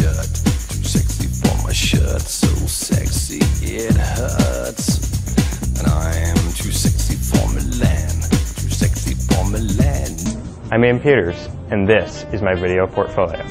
shirt. Too sexy for my shirt. So sexy it hurts. And I am too sexy for Milan. Too sexy for Milan. I'm Ian Peters, and this is my video portfolio.